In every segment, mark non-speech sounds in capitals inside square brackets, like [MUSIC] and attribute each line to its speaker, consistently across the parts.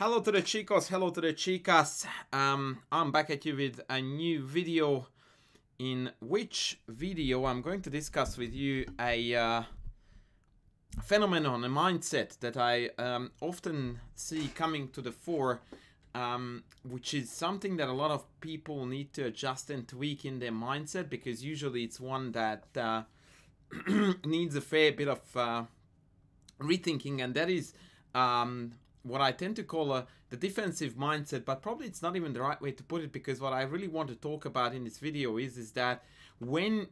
Speaker 1: Hello to the chicos, hello to the chicas. Um, I'm back at you with a new video in which video I'm going to discuss with you a uh, phenomenon, a mindset that I um, often see coming to the fore, um, which is something that a lot of people need to adjust and tweak in their mindset because usually it's one that uh, [CLEARS THROAT] needs a fair bit of uh, rethinking, and that is um, what I tend to call a, the defensive mindset, but probably it's not even the right way to put it because what I really want to talk about in this video is, is that when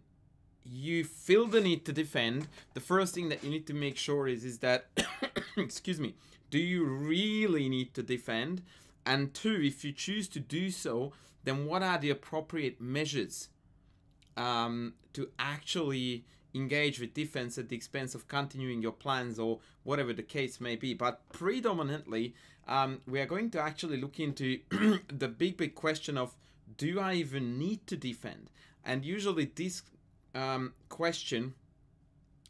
Speaker 1: you feel the need to defend, the first thing that you need to make sure is, is that, [COUGHS] excuse me, do you really need to defend? And two, if you choose to do so, then what are the appropriate measures um, to actually engage with defense at the expense of continuing your plans or whatever the case may be. But predominantly, um, we are going to actually look into [CLEARS THROAT] the big, big question of do I even need to defend? And usually, this um, question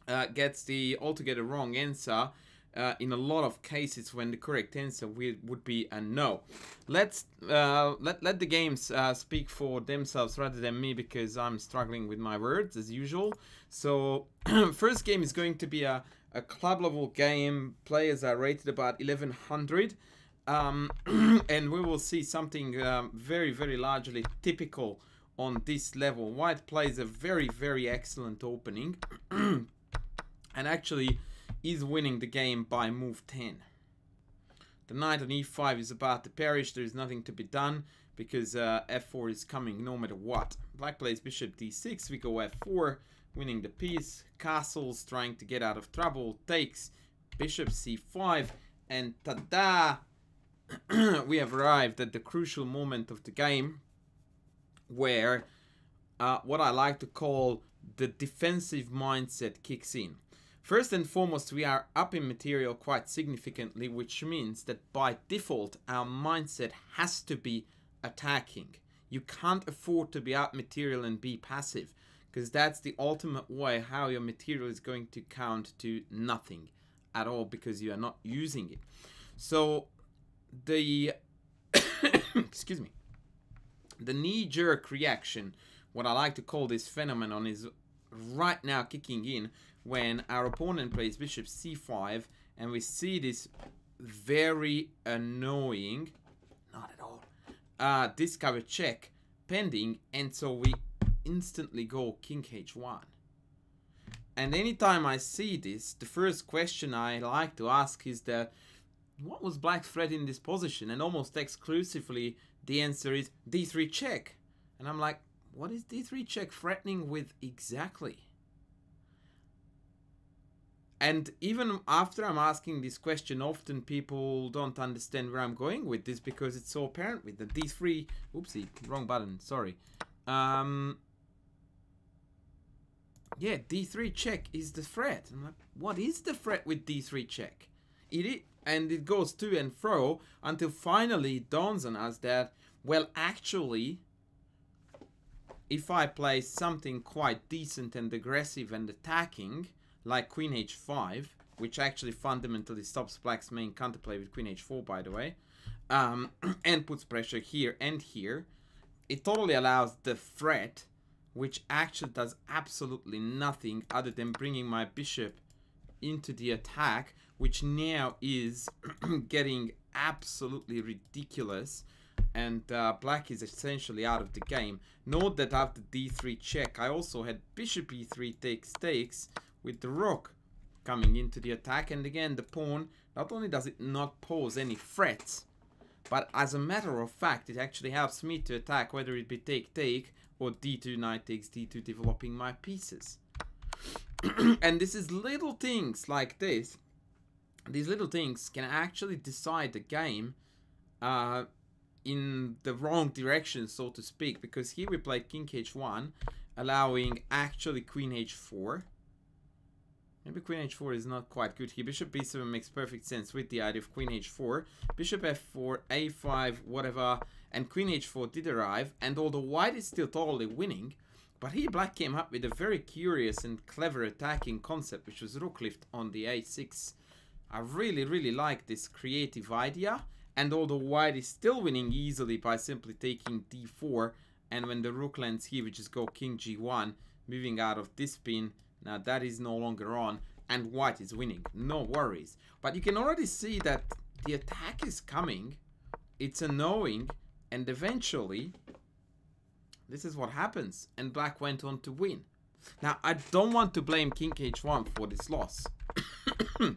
Speaker 1: uh, gets the altogether wrong answer uh, in a lot of cases when the correct answer would be a no. Let's uh, let let the games uh, speak for themselves rather than me because I'm struggling with my words as usual. So [CLEARS THROAT] first game is going to be a, a club level game. Players are rated about 1100. Um, [CLEARS THROAT] and we will see something um, very, very largely typical on this level. White plays a very, very excellent opening. [CLEARS THROAT] and actually, is winning the game by move 10. The knight on e5 is about to perish. There is nothing to be done because uh, f4 is coming no matter what. Black plays bishop d6. We go f4, winning the piece. Castles trying to get out of trouble. Takes bishop c5. And ta-da! [CLEARS THROAT] we have arrived at the crucial moment of the game where uh, what I like to call the defensive mindset kicks in. First and foremost, we are up in material quite significantly, which means that by default, our mindset has to be attacking. You can't afford to be up material and be passive, because that's the ultimate way how your material is going to count to nothing at all, because you are not using it. So, the [COUGHS] excuse me, the knee-jerk reaction, what I like to call this phenomenon, is right now kicking in when our opponent plays bishop c5 and we see this very annoying, not at all, uh, discover check pending and so we instantly go king h1. And anytime I see this, the first question I like to ask is that what was black threat in this position? And almost exclusively the answer is d3 check. And I'm like, what is d3 check threatening with exactly? And even after I'm asking this question, often people don't understand where I'm going with this because it's so apparent with the D3. Oopsie, wrong button, sorry. Um, yeah, D3 check is the threat. I'm like, what is the threat with D3 check? It and it goes to and fro until finally it dawns on us that, well, actually, if I play something quite decent and aggressive and attacking, like queen h5, which actually fundamentally stops black's main counterplay with queen h4, by the way, um, [CLEARS THROAT] and puts pressure here and here, it totally allows the threat, which actually does absolutely nothing other than bringing my bishop into the attack, which now is [CLEARS THROAT] getting absolutely ridiculous and uh, black is essentially out of the game. Note that after d3 check, I also had bishop e3 takes takes, with the rook coming into the attack. And again, the pawn, not only does it not pose any threats, but as a matter of fact, it actually helps me to attack, whether it be take-take or d2 knight takes d2, developing my pieces. [CLEARS THROAT] and this is little things like this. These little things can actually decide the game uh, in the wrong direction, so to speak. Because here we played king h1, allowing actually queen h4 Maybe queen h4 is not quite good here. Bishop b7 makes perfect sense with the idea of queen h4. Bishop f4, a5, whatever, and queen h4 did arrive. And although white is still totally winning, but here black came up with a very curious and clever attacking concept, which was rook lift on the a6. I really, really like this creative idea. And although white is still winning easily by simply taking d4, and when the rook lands here, we just go king g1, moving out of this pin. Now that is no longer on, and white is winning. No worries. But you can already see that the attack is coming. It's annoying, and eventually, this is what happens. And black went on to win. Now, I don't want to blame king h1 for this loss. [COUGHS]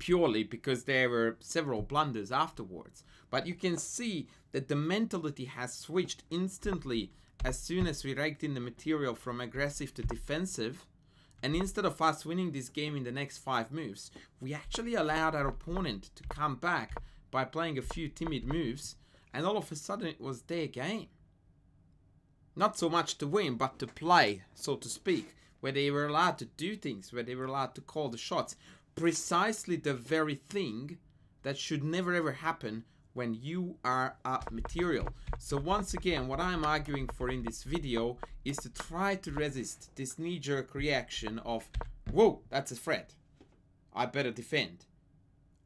Speaker 1: Purely because there were several blunders afterwards. But you can see that the mentality has switched instantly as soon as we raked in the material from aggressive to defensive. And instead of us winning this game in the next 5 moves, we actually allowed our opponent to come back by playing a few timid moves. And all of a sudden it was their game. Not so much to win, but to play, so to speak. Where they were allowed to do things, where they were allowed to call the shots. Precisely the very thing that should never ever happen when you are a material. So once again, what I'm arguing for in this video is to try to resist this knee-jerk reaction of, whoa, that's a threat. I better defend.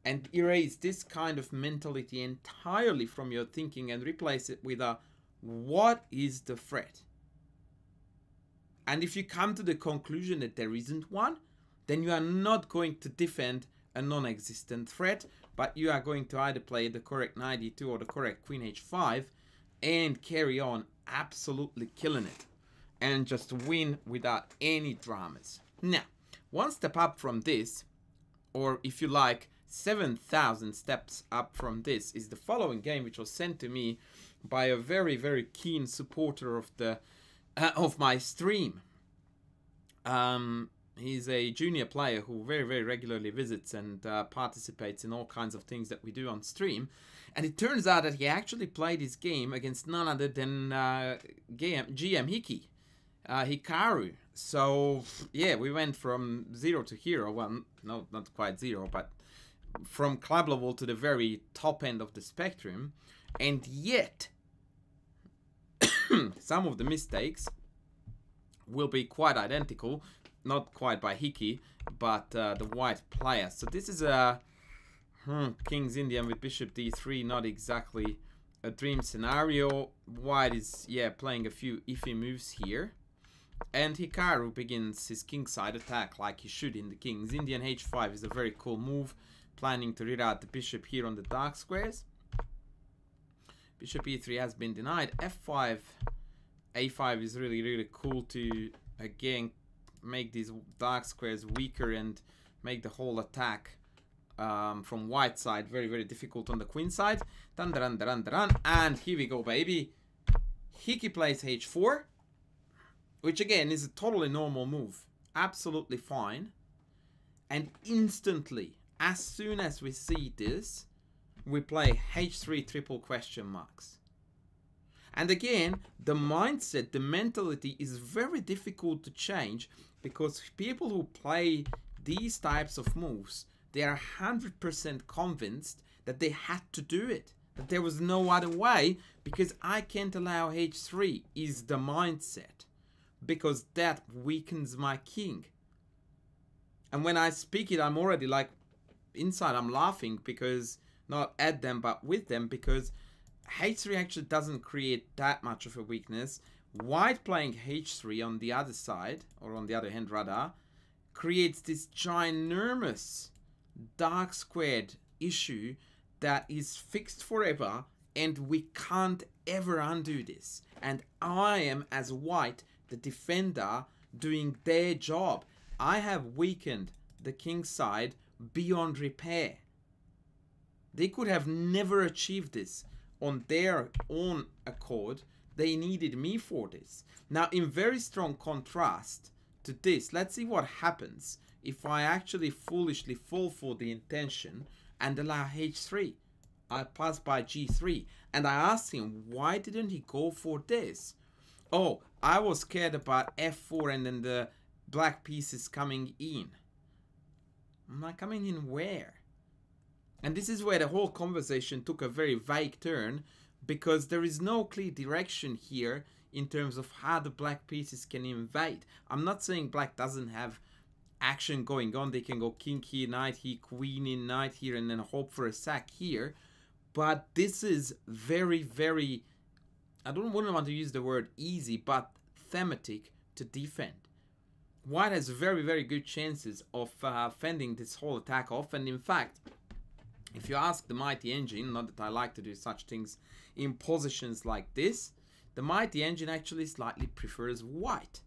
Speaker 1: And erase this kind of mentality entirely from your thinking and replace it with a, what is the threat? And if you come to the conclusion that there isn't one, then you are not going to defend a non-existent threat, but you are going to either play the correct knight e2 or the correct queen h5 and carry on absolutely killing it and just win without any dramas. Now, one step up from this, or if you like, 7,000 steps up from this is the following game which was sent to me by a very very keen supporter of the uh, of my stream. Um, He's a junior player who very, very regularly visits and uh, participates in all kinds of things that we do on stream. And it turns out that he actually played his game against none other than uh, GM, GM Hiki, uh, Hikaru. So, yeah, we went from zero to hero. Well, no, not quite zero, but from club level to the very top end of the spectrum. And yet, [COUGHS] some of the mistakes will be quite identical not quite by Hiki, but uh, the white player. So this is a hmm, King's Indian with Bishop D3, not exactly a dream scenario. White is, yeah, playing a few iffy moves here. And Hikaru begins his kingside attack like he should in the King's Indian. H5 is a very cool move, planning to read out the bishop here on the dark squares. Bishop e3 has been denied. F5, a5 is really, really cool to, again, make these dark squares weaker and make the whole attack um, from white side very, very difficult on the queen side. Dun, dun, dun, dun, dun, and here we go, baby. Hiki plays h4, which again is a totally normal move. Absolutely fine. And instantly, as soon as we see this, we play h3 triple question marks. And again, the mindset, the mentality is very difficult to change because people who play these types of moves, they are 100% convinced that they had to do it, that there was no other way because I can't allow h3 is the mindset because that weakens my king. And when I speak it, I'm already like inside I'm laughing because not at them but with them because h3 actually doesn't create that much of a weakness White playing h3 on the other side, or on the other hand rather, creates this ginormous dark squared issue that is fixed forever and we can't ever undo this. And I am, as white, the defender, doing their job. I have weakened the king's side beyond repair. They could have never achieved this on their own accord they needed me for this. Now, in very strong contrast to this, let's see what happens if I actually foolishly fall for the intention and allow h3. I pass by g3 and I asked him why didn't he go for this? Oh, I was scared about f4 and then the black pieces coming in. Am I coming in where? And this is where the whole conversation took a very vague turn because there is no clear direction here in terms of how the black pieces can invade. I'm not saying black doesn't have action going on. They can go king here, knight here, queen in, knight here, and then hope for a sack here. But this is very, very, I don't want to use the word easy, but thematic to defend. White has very, very good chances of uh, fending this whole attack off. And in fact, if you ask the Mighty Engine, not that I like to do such things in positions like this, the Mighty Engine actually slightly prefers white.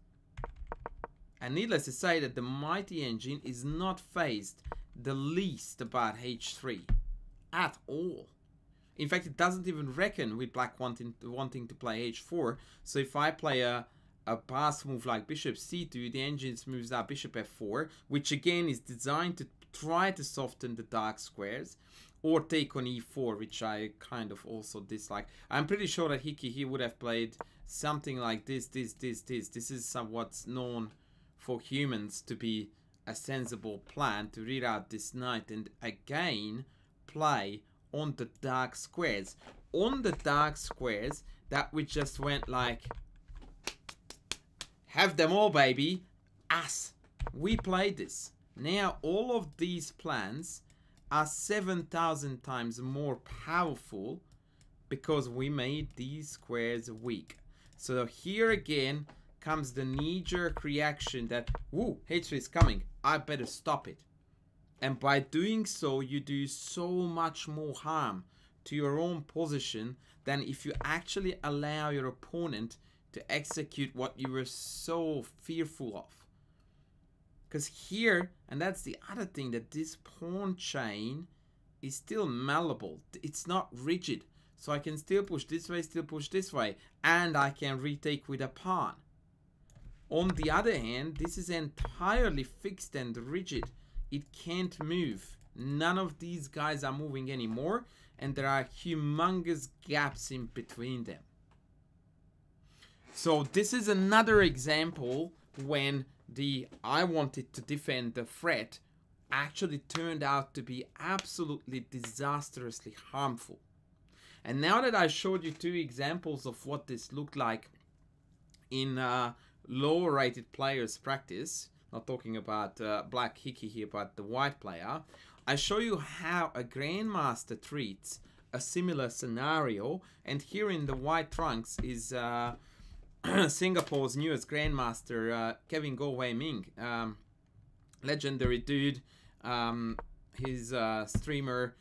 Speaker 1: And needless to say that the Mighty Engine is not fazed the least about h3 at all. In fact, it doesn't even reckon with black wanting, wanting to play h4. So if I play a, a pass move like bishop c2, the engine moves out bishop f4, which again is designed to try to soften the dark squares or take on e4, which I kind of also dislike. I'm pretty sure that Hiki, he would have played something like this, this, this, this. This is what's known for humans to be a sensible plan to read out this knight and again play on the dark squares. On the dark squares that we just went like have them all baby ass. we played this now all of these plans are 7,000 times more powerful because we made these squares weak. So here again comes the knee-jerk reaction that, woo, h3 is coming, I better stop it. And by doing so, you do so much more harm to your own position than if you actually allow your opponent to execute what you were so fearful of. Because here, and that's the other thing, that this pawn chain is still malleable. It's not rigid. So I can still push this way, still push this way. And I can retake with a pawn. On the other hand, this is entirely fixed and rigid. It can't move. None of these guys are moving anymore. And there are humongous gaps in between them. So this is another example when the I wanted to defend the threat actually turned out to be absolutely disastrously harmful. And now that I showed you two examples of what this looked like in uh, lower rated players practice, not talking about uh, Black Hiki here, but the white player, I show you how a Grandmaster treats a similar scenario. And here in the white trunks is uh, [CLEARS THROAT] Singapore's newest grandmaster, uh, Kevin Goh Wei Ming. Um, legendary dude. Um, he's a streamer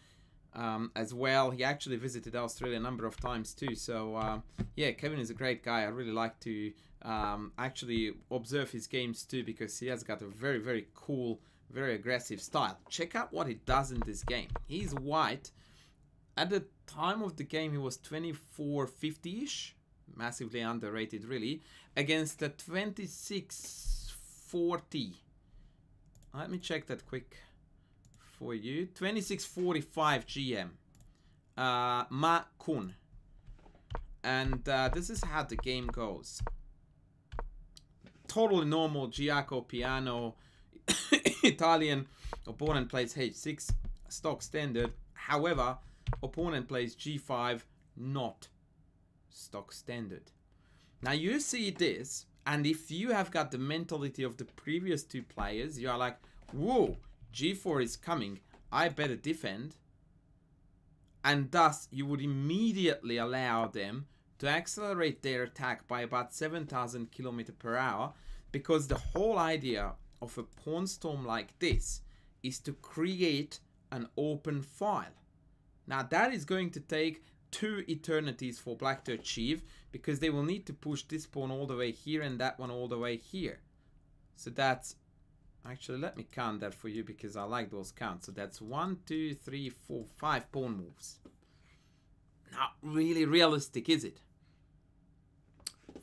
Speaker 1: um, as well. He actually visited Australia a number of times too. So uh, yeah, Kevin is a great guy. I really like to um, actually observe his games too because he has got a very very cool, very aggressive style. Check out what he does in this game. He's white. At the time of the game, he was 2450-ish massively underrated really, against the 2640. Let me check that quick for you. 2645 GM. Uh, Ma Qun. And uh, this is how the game goes. Totally normal Giuoco Piano [COUGHS] Italian. Opponent plays H6, stock standard. However, opponent plays G5, not stock standard. Now you see this, and if you have got the mentality of the previous two players, you are like, whoa, g4 is coming, I better defend. And thus, you would immediately allow them to accelerate their attack by about 7,000 km per hour because the whole idea of a pawn storm like this is to create an open file. Now that is going to take two eternities for black to achieve because they will need to push this pawn all the way here and that one all the way here. So that's actually let me count that for you because I like those counts. So that's one, two, three, four, five pawn moves. Not really realistic, is it?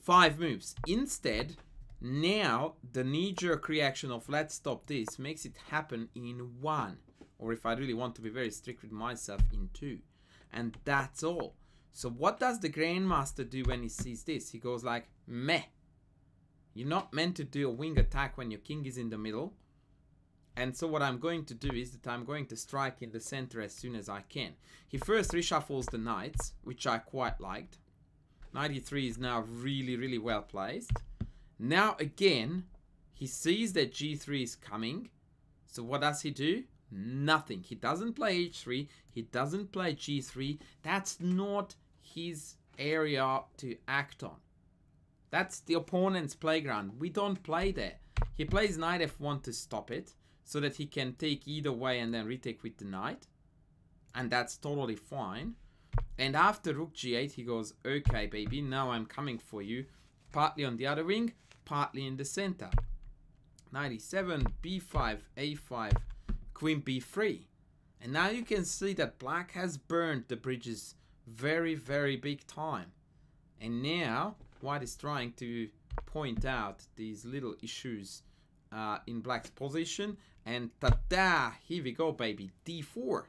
Speaker 1: Five moves. Instead, now the knee-jerk reaction of let's stop this makes it happen in one. Or if I really want to be very strict with myself, in two and that's all. So what does the Grandmaster do when he sees this? He goes like, meh. You're not meant to do a wing attack when your king is in the middle. And so what I'm going to do is that I'm going to strike in the center as soon as I can. He first reshuffles the knights, which I quite liked. 93 is now really, really well placed. Now again, he sees that g3 is coming. So what does he do? Nothing. He doesn't play h3. He doesn't play g3. That's not his area to act on. That's the opponent's playground. We don't play there. He plays knight f1 to stop it so that he can take either way and then retake with the knight. And that's totally fine. And after rook g8, he goes, okay, baby, now I'm coming for you. Partly on the other wing, partly in the center. 97, b5, a5, queen b3. And now you can see that black has burned the bridges very, very big time. And now white is trying to point out these little issues uh, in black's position. And ta-da! Here we go, baby. d4.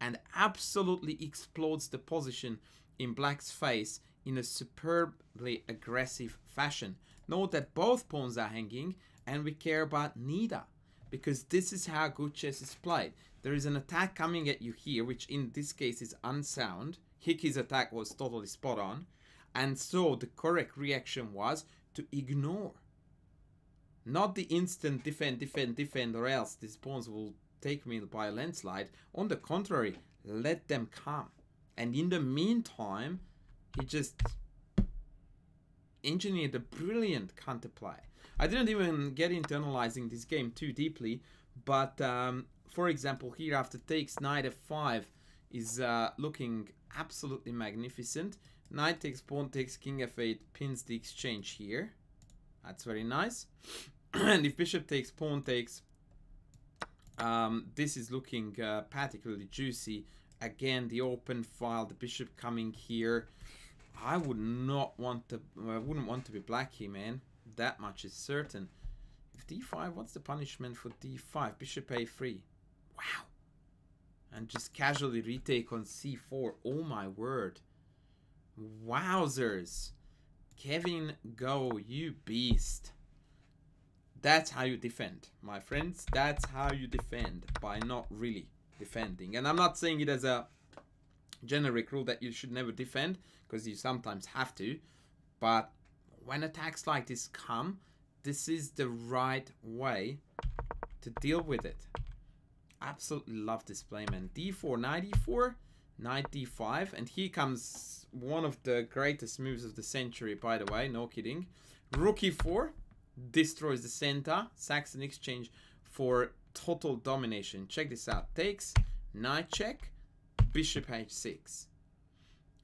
Speaker 1: And absolutely explodes the position in black's face in a superbly aggressive fashion. Note that both pawns are hanging and we care about neither because this is how good chess is played. There is an attack coming at you here, which in this case is unsound. Hiki's attack was totally spot on. And so the correct reaction was to ignore. Not the instant defend, defend, defend, or else these pawns will take me by a landslide. On the contrary, let them come. And in the meantime, he just engineered a brilliant counterplay. I didn't even get into analyzing this game too deeply, but um, for example, here after takes knight f5 is uh, looking absolutely magnificent. Knight takes, pawn takes, king f8 pins the exchange here. That's very nice. [CLEARS THROAT] and if bishop takes, pawn takes, um, this is looking uh, particularly juicy. Again, the open file, the bishop coming here. I would not want to, I wouldn't want to be black here, man. That much is certain. If d5, what's the punishment for d5? Bishop a3. Wow. And just casually retake on c4. Oh my word. Wowzers. Kevin Goh, you beast. That's how you defend, my friends. That's how you defend by not really defending. And I'm not saying it as a generic rule that you should never defend because you sometimes have to. But when attacks like this come, this is the right way to deal with it. Absolutely love this play, man. D4, knight e4, knight d5, and here comes one of the greatest moves of the century, by the way, no kidding. Rook e4, destroys the center, Saxon exchange for total domination. Check this out. Takes, knight check, bishop h6.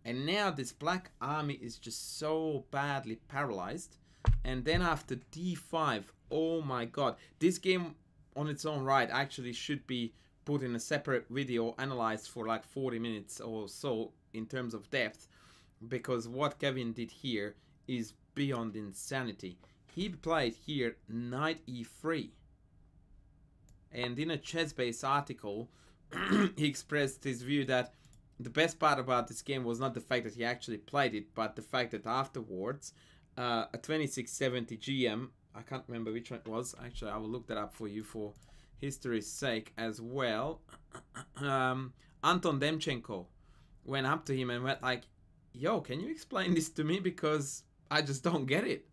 Speaker 1: And now this black army is just so badly paralyzed. And then after d5, oh my god. This game on its own right actually should be put in a separate video analyzed for like 40 minutes or so in terms of depth. Because what Kevin did here is beyond insanity. He played here knight e3. And in a ChessBase article, [CLEARS THROAT] he expressed his view that the best part about this game was not the fact that he actually played it, but the fact that afterwards, uh, a 2670 GM, I can't remember which one it was. Actually, I will look that up for you for history's sake as well. [CLEARS THROAT] um, Anton Demchenko went up to him and went like, "Yo, can you explain this to me because I just don't get it."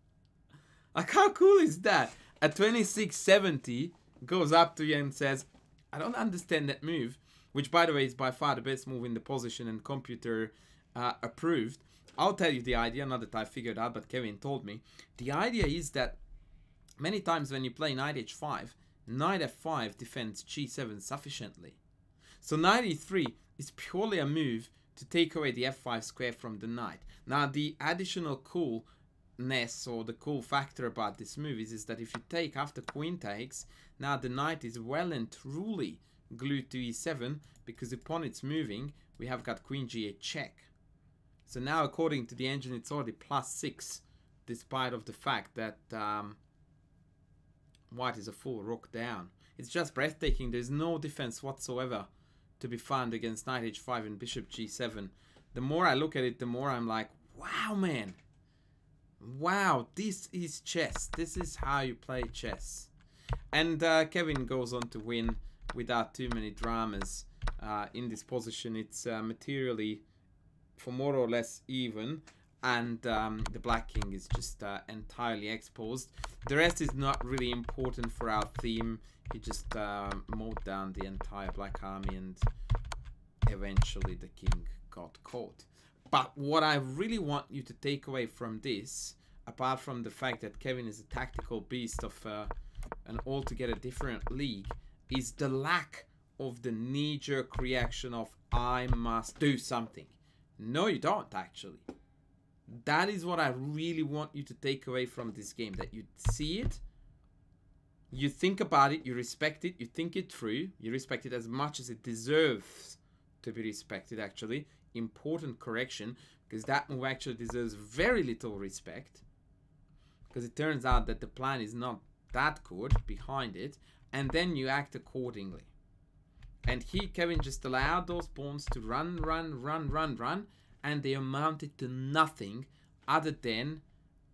Speaker 1: Like, how cool is that? A 2670 goes up to you and says, "I don't understand that move." Which by the way is by far the best move in the position and computer uh, approved. I'll tell you the idea, not that I figured out, but Kevin told me. The idea is that many times when you play knight h5, knight f5 defends g7 sufficiently. So knight e3 is purely a move to take away the f5 square from the knight. Now the additional coolness or the cool factor about this move is, is that if you take after queen takes, now the knight is well and truly glued to e7 because upon its moving we have got queen g8 check. So now according to the engine it's already plus 6 despite of the fact that um, white is a full rook down. It's just breathtaking. There's no defense whatsoever to be found against knight h5 and bishop g7. The more I look at it, the more I'm like, wow, man. Wow, this is chess. This is how you play chess. And uh, Kevin goes on to win without too many dramas uh, in this position. It's uh, materially for more or less even and um, the black king is just uh, entirely exposed. The rest is not really important for our theme he just uh, mowed down the entire black army and eventually the king got caught. But what I really want you to take away from this, apart from the fact that Kevin is a tactical beast of uh, an altogether different league, is the lack of the knee-jerk reaction of I must do something. No, you don't actually. That is what I really want you to take away from this game. That you see it, you think about it, you respect it, you think it through, you respect it as much as it deserves to be respected actually. Important correction, because that move actually deserves very little respect. Because it turns out that the plan is not that good behind it, and then you act accordingly. And he, Kevin, just allowed those pawns to run, run, run, run, run, and they amounted to nothing other than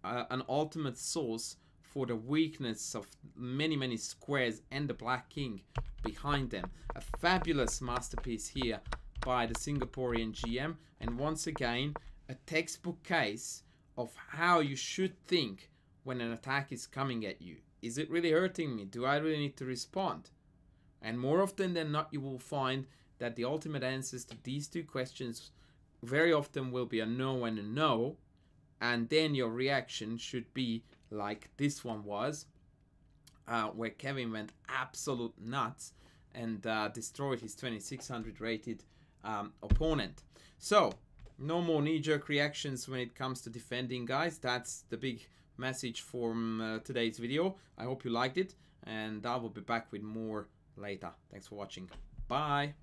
Speaker 1: uh, an ultimate source for the weakness of many, many squares and the Black King behind them. A fabulous masterpiece here by the Singaporean GM, and once again, a textbook case of how you should think when an attack is coming at you. Is it really hurting me? Do I really need to respond? And more often than not, you will find that the ultimate answers to these two questions very often will be a no and a no. And then your reaction should be like this one was, uh, where Kevin went absolute nuts and uh, destroyed his 2600 rated um, opponent. So, no more knee-jerk reactions when it comes to defending, guys. That's the big message from uh, today's video. I hope you liked it, and I will be back with more later. Thanks for watching. Bye.